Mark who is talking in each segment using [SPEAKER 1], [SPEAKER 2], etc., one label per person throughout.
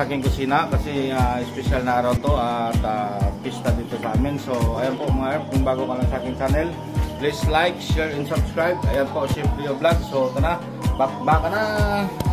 [SPEAKER 1] sa aking kusina kasi uh, special na araw to at uh, pista dito sa amin. So, ayan po mga herb, kung bago ka lang sa aking channel, please like, share, and subscribe. Ayan po, Simple Vlog. So, ito na, bakbaka na!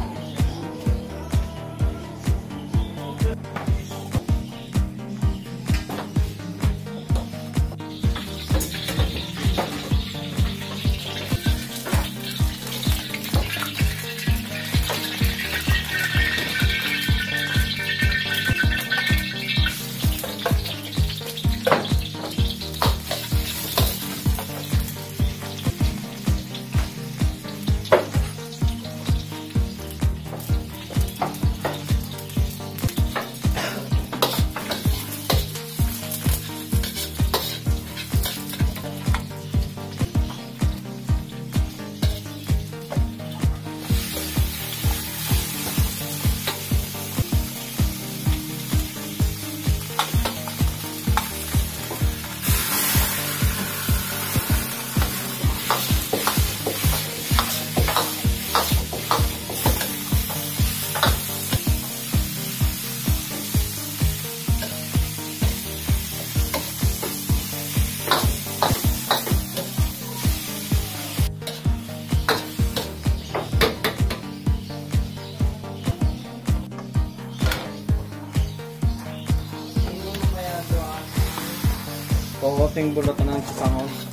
[SPEAKER 1] tengo por lo tanto.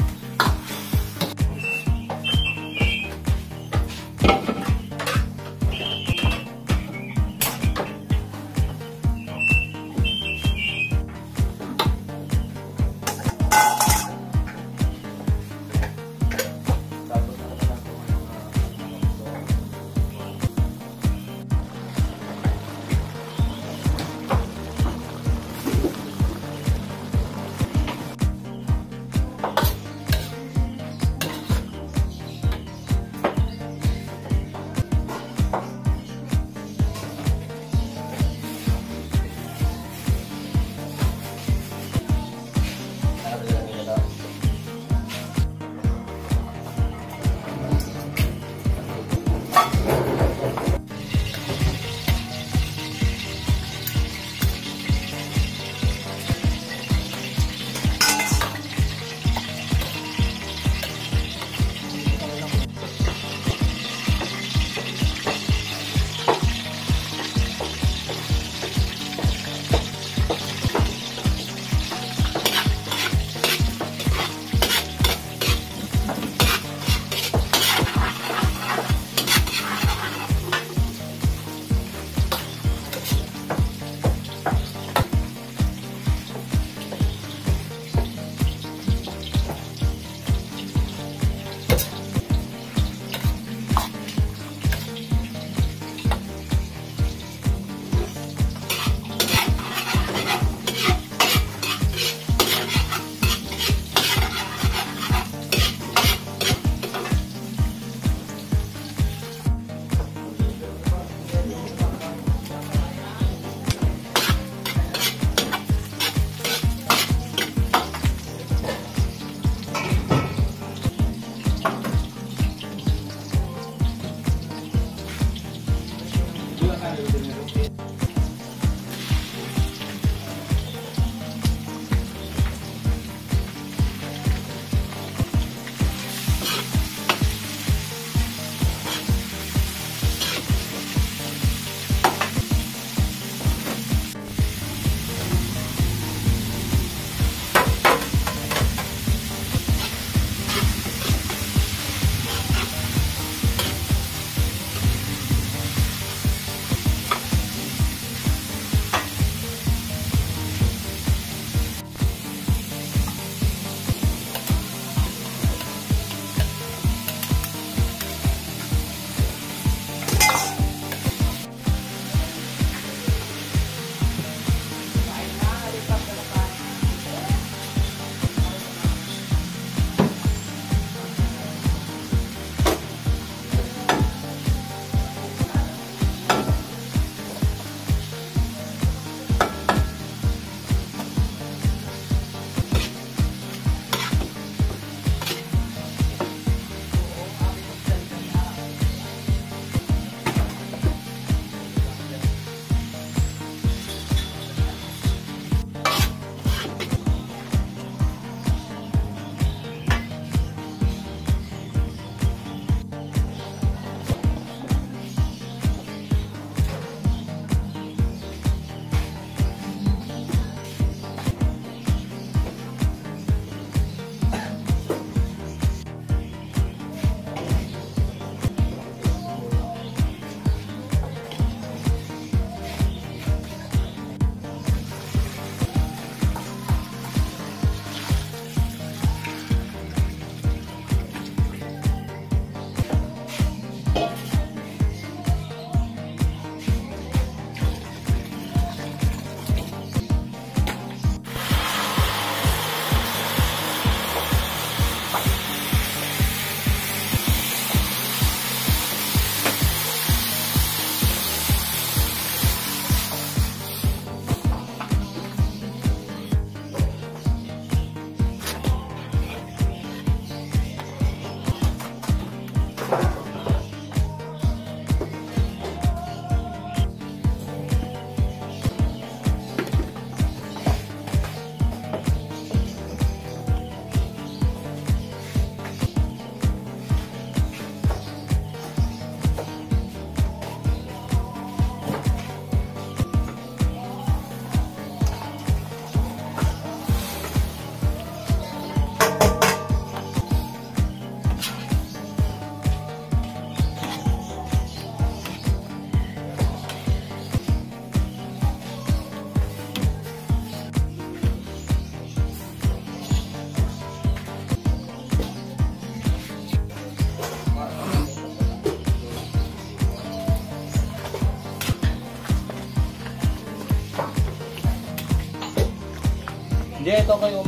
[SPEAKER 1] Hindi, ito kayo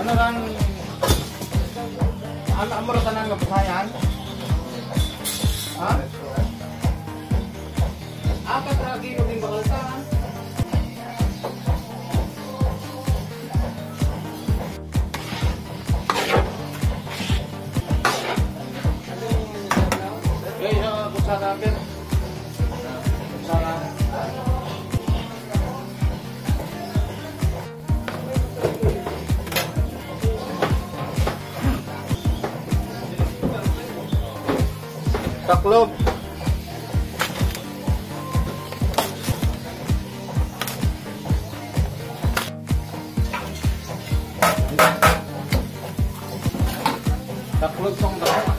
[SPEAKER 1] Ano ran? Ano amo ra tanan nga pasayan? Ha? Apat ra kilo din bakal ta. Eh, uh, kusara bin. Kusara. Taklob. Taklob tong dako.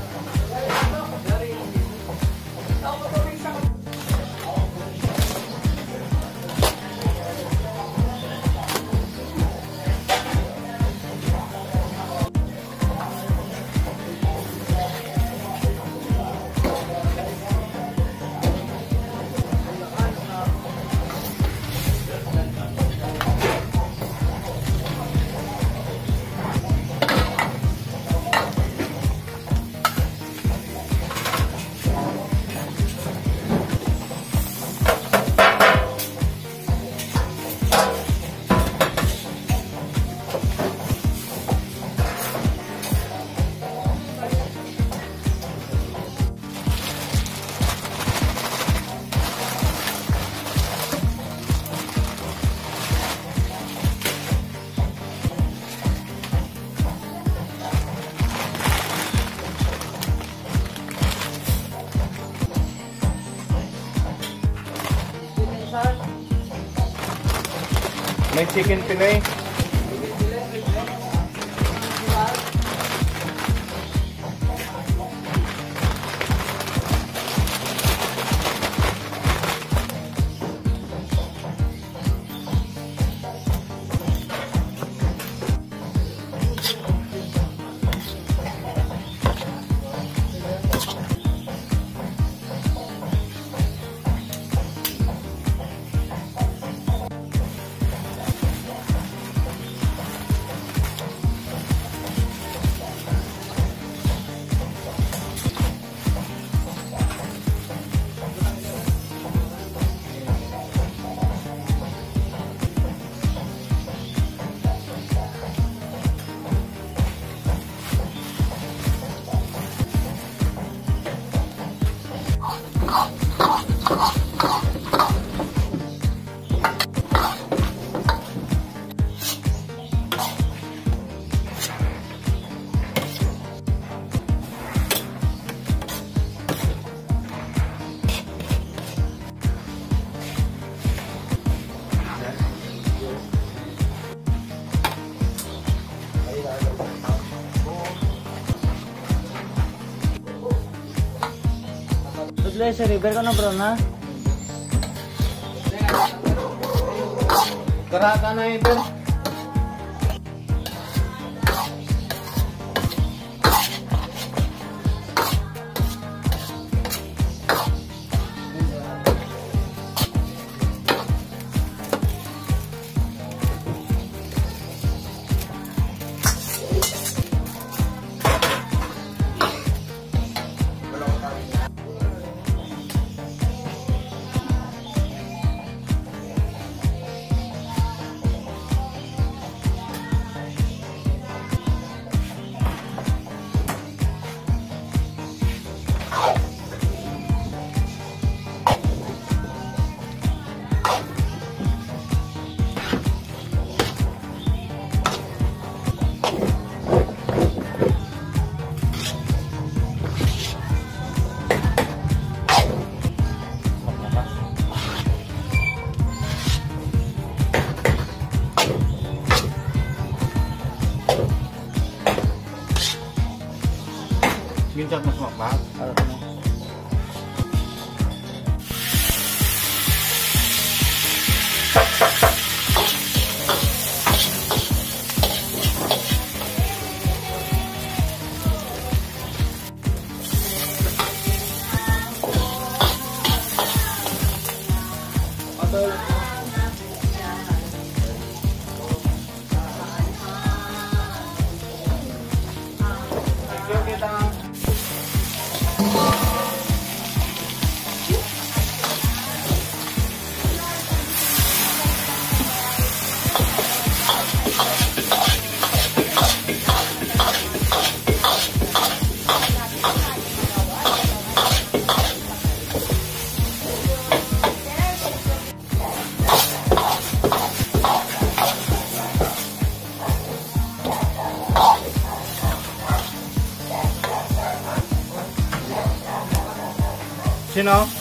[SPEAKER 1] Chicken Pinoy.
[SPEAKER 2] Tuloy sa river ko na bro na. you
[SPEAKER 1] know?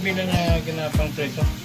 [SPEAKER 1] Bilang na ginapang preso.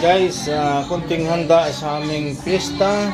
[SPEAKER 1] Guys, ah, kunting handa sa aming pista.